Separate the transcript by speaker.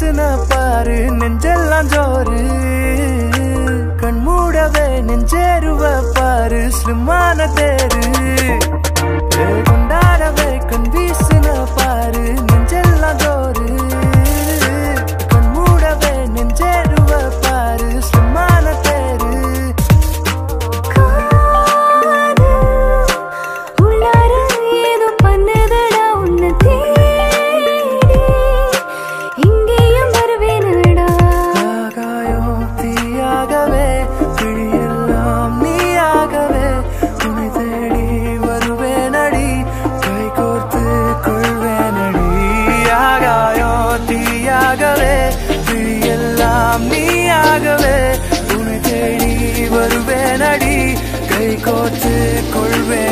Speaker 1: பேசுன பாரு நெஞ்செல்லாம் ஜோரு கண் மூடவே நெஞ்சேருவ பாரு ஸ்லிம்மான தேரு. தீயாகவே விழியெல்லாம் நீயாகவே உன்னை தேடி வருவேனடி. கை கோத்து கொள்வேனடி